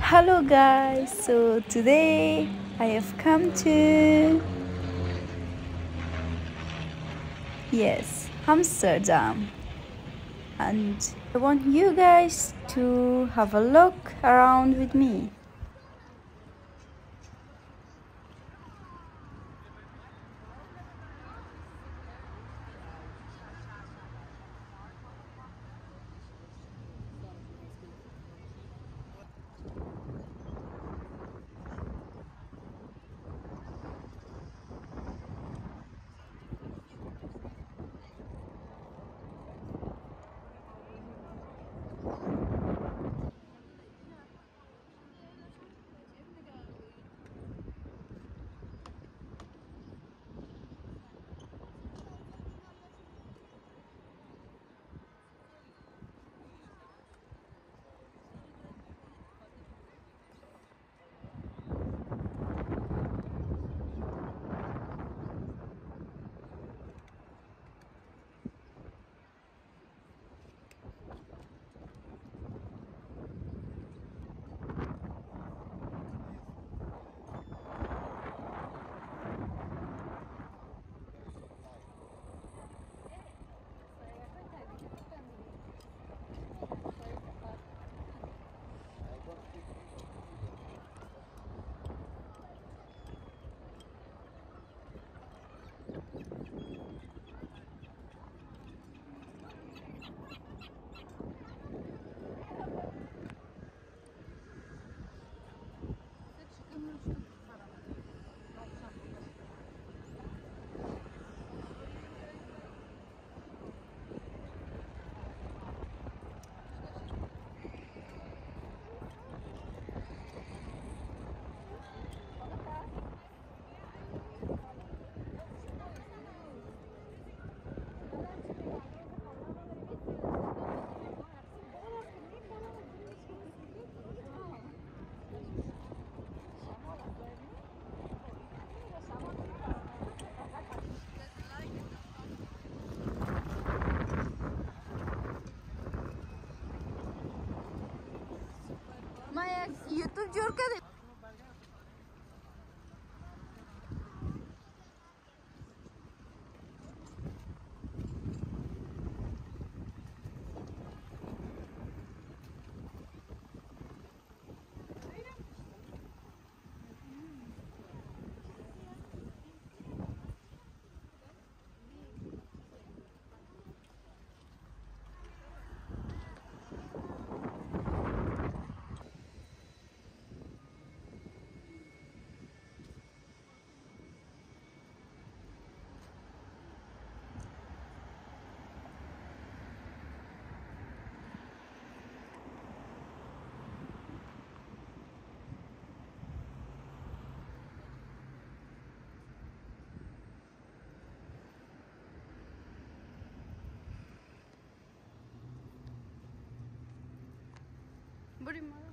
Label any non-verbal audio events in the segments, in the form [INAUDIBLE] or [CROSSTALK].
Hello guys, so today I have come to yes, Amsterdam and I want you guys to have a look around with me. YouTube ज़ोर कर Pretty much.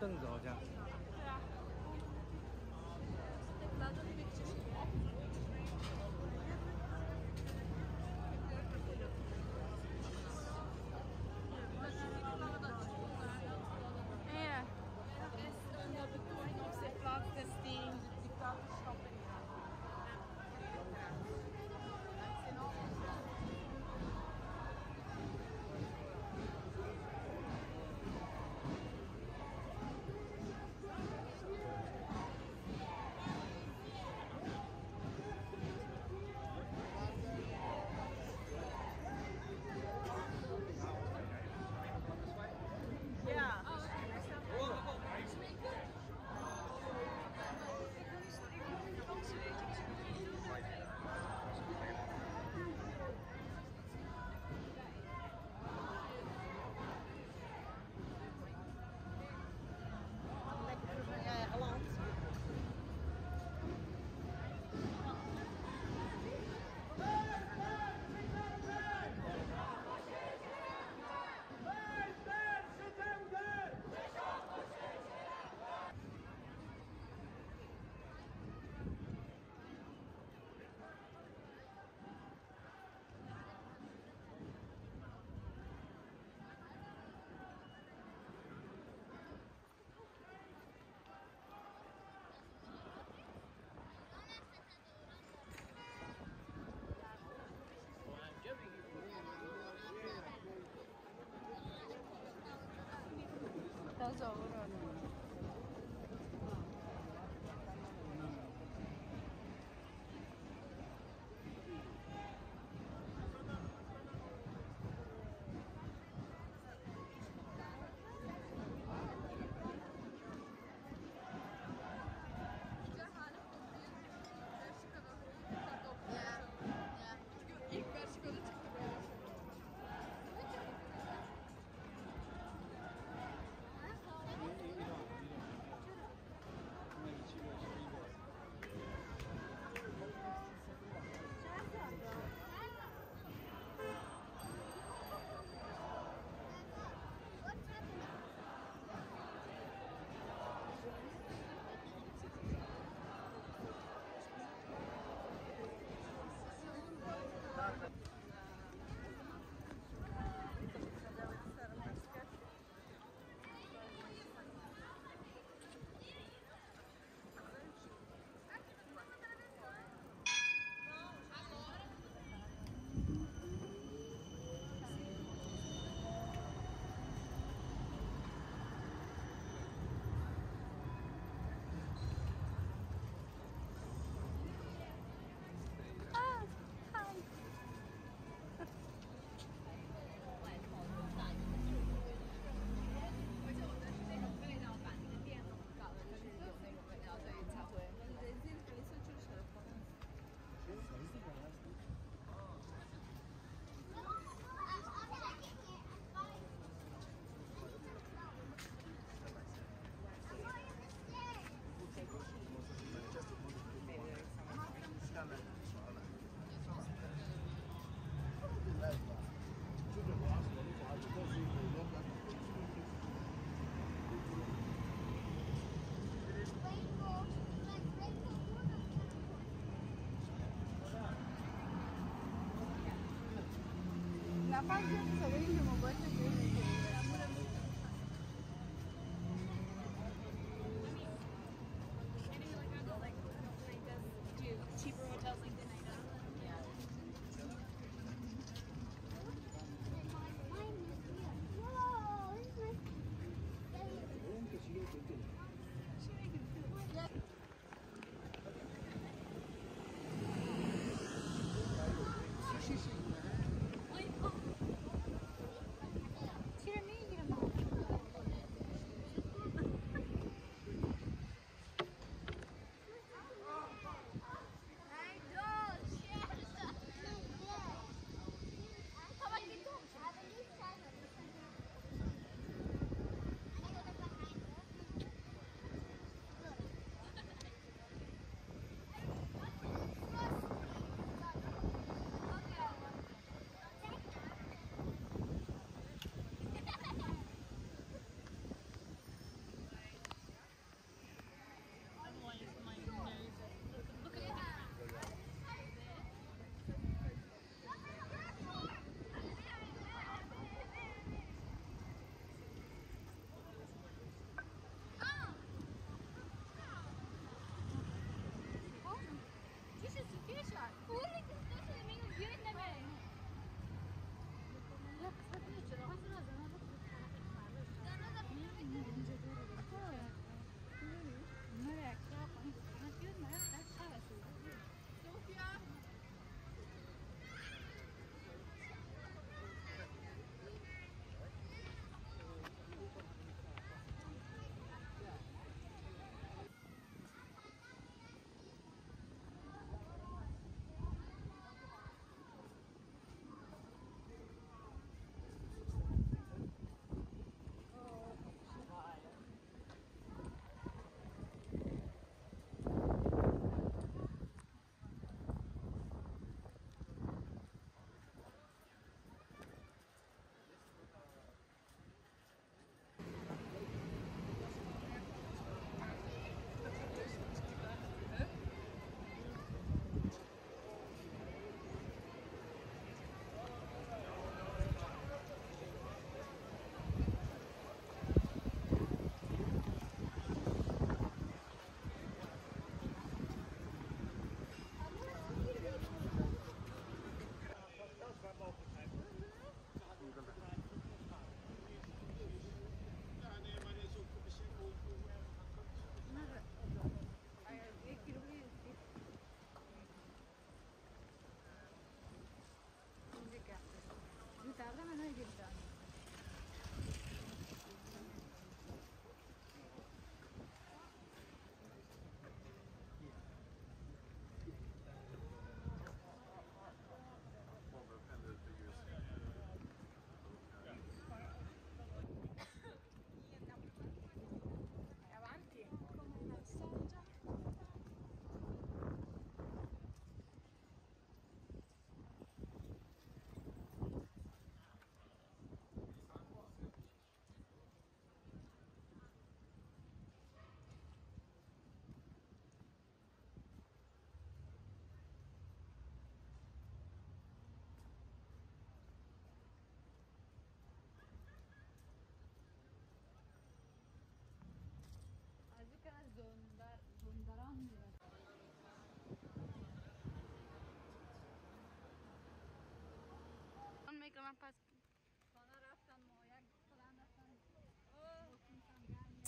凳子好像。also Pagi, 意思 Kita akan ada di sini.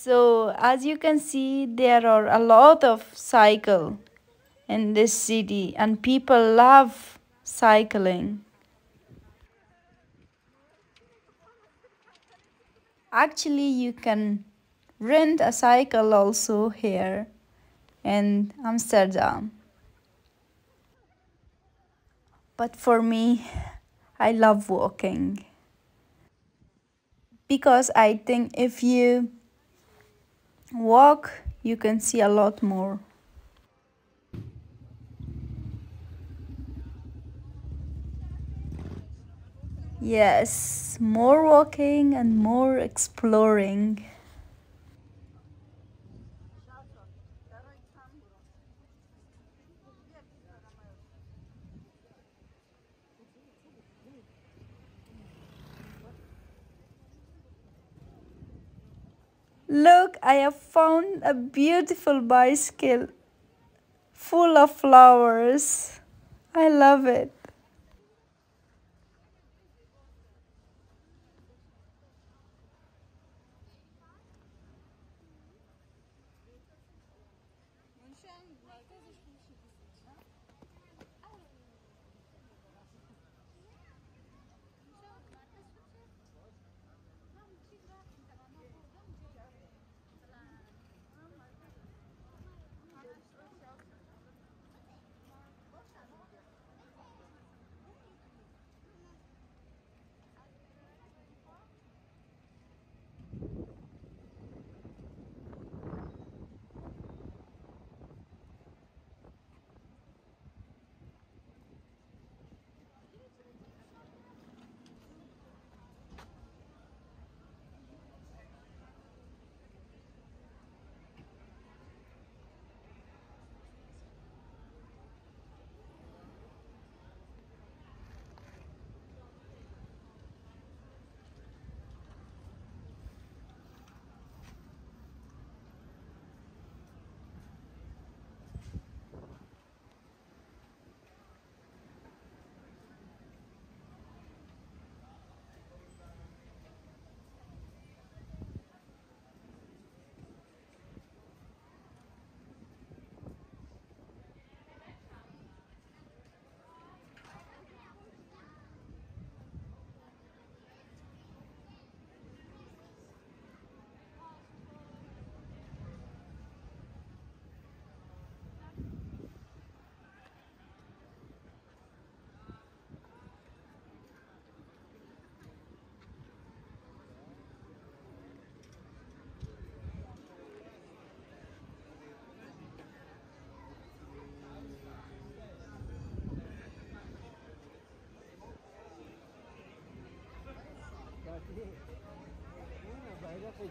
So as you can see, there are a lot of cycle in this city, and people love cycling. Actually, you can rent a cycle also here in Amsterdam. But for me, I love walking because I think if you walk, you can see a lot more. Yes, more walking and more exploring. Look, I have found a beautiful bicycle full of flowers. I love it.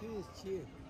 2000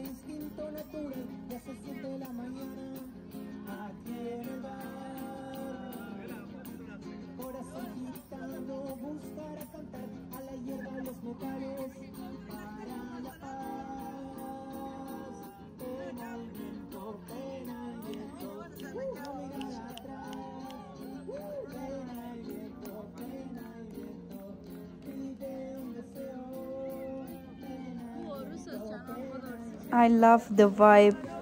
instinto natural me I love the vibe.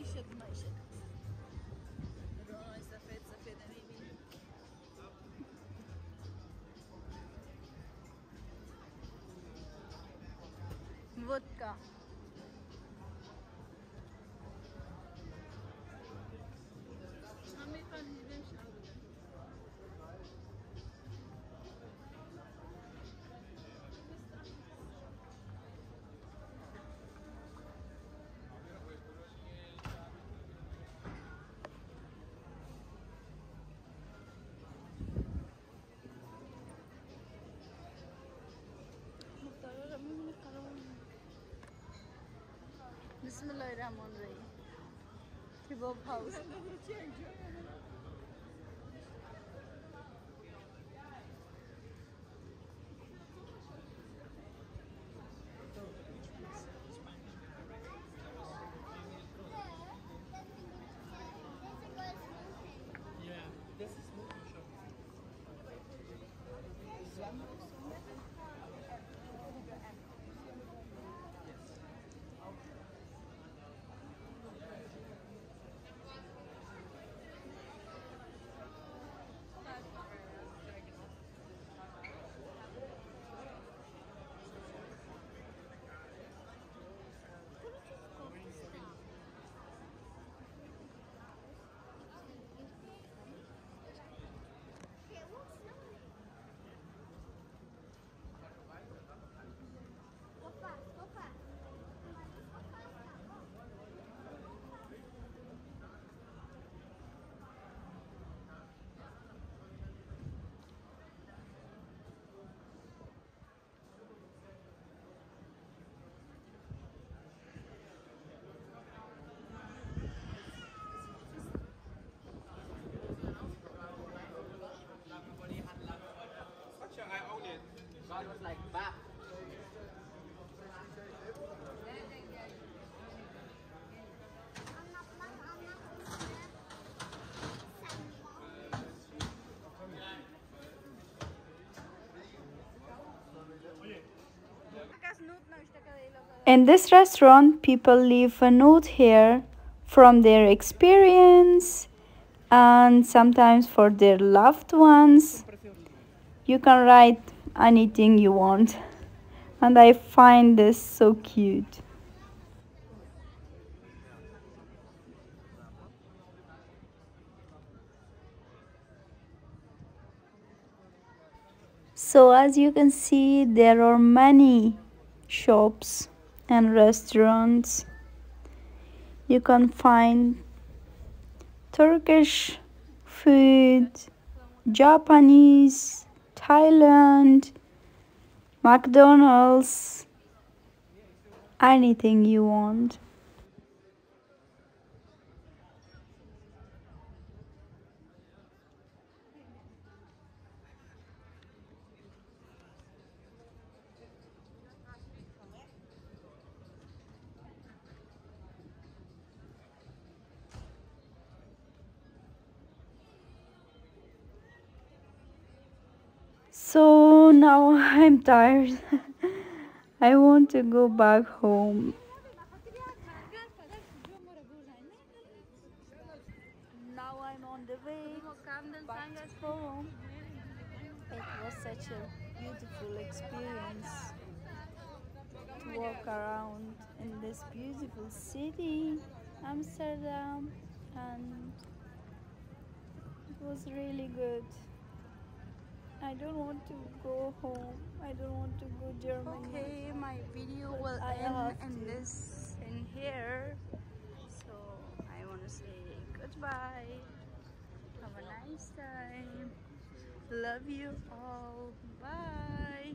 ищет, одна ищет. Ой, сафет, сафет, амими. Водка. I'm Bismillahirrahmanirrahim. Kebab house. In this restaurant, people leave a note here from their experience and sometimes for their loved ones. You can write anything you want, and I find this so cute. So, as you can see, there are many shops and restaurants. You can find Turkish food, Japanese, Thailand, McDonald's, anything you want. So now [LAUGHS] I'm tired. [LAUGHS] I want to go back home. Now I'm on the way back home. It was such a beautiful experience to walk around in this beautiful city, Amsterdam, and it was really good. I don't want to go home. I don't want to go Germany. Okay, my video But will I end in to. this in here. So I want to say goodbye. Have a nice time. Love you all. Bye.